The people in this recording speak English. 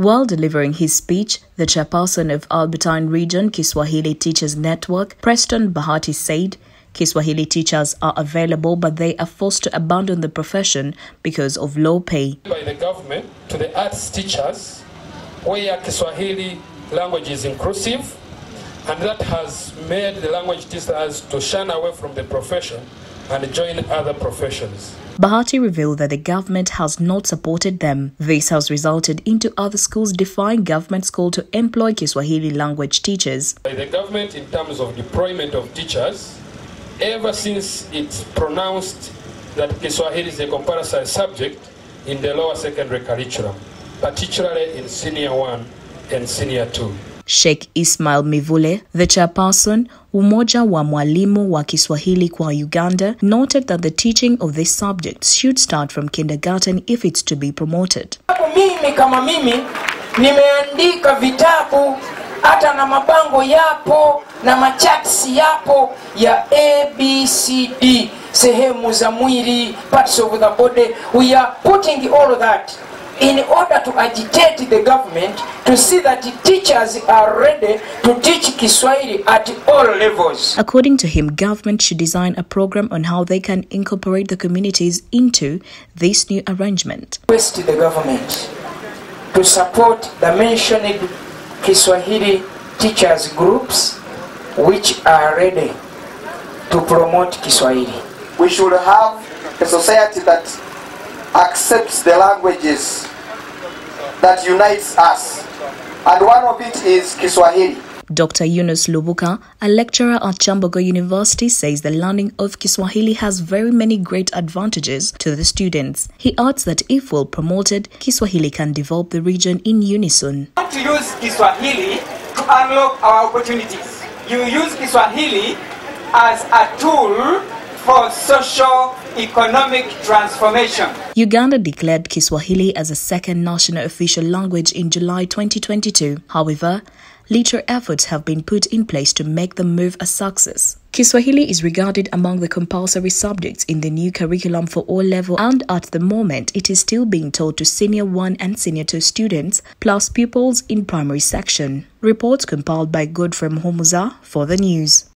While delivering his speech, the chairperson of Albertine Region Kiswahili Teachers Network, Preston Bahati said, Kiswahili teachers are available, but they are forced to abandon the profession because of low pay. By the government to the arts teachers, where Kiswahili language is inclusive, and that has made the language teachers to shun away from the profession and join other professions. Bahati revealed that the government has not supported them. This has resulted into other schools defying government's call to employ Kiswahili language teachers. By the government in terms of deployment of teachers, ever since it pronounced that Kiswahili is a compulsory subject in the lower secondary curriculum, particularly in senior one and senior two. Sheikh Ismail Mivule, the chairperson, Umoja wa Mwalimu wa Kiswahili kwa Uganda, noted that the teaching of this subject should start from kindergarten if it's to be promoted. Mimi kama mimi nimeandika vitabu hata na mabango yapo na machatsi yapo ya abcd sehemu za mwili parts of the body we are putting all of that in order to agitate the government to see that teachers are ready to teach Kiswahili at all levels. According to him, government should design a program on how they can incorporate the communities into this new arrangement. Request the government to support the mentioned Kiswahili teachers groups which are ready to promote Kiswahili. We should have a society that accepts the languages that unites us. And one of it is Kiswahili. Dr. Yunus Lubuka, a lecturer at Kyambogo University, says the learning of Kiswahili has very many great advantages to the students. He adds that if well promoted, Kiswahili can develop the region in unison. want to use Kiswahili to unlock our opportunities. You use Kiswahili as a tool for social economic transformation. Uganda declared Kiswahili as a second national official language in July 2022. However, little efforts have been put in place to make the move a success. Kiswahili is regarded among the compulsory subjects in the new curriculum for all level and at the moment it is still being taught to senior 1 and senior 2 students plus pupils in primary section. Reports compiled by Godfrey Homuza for the news.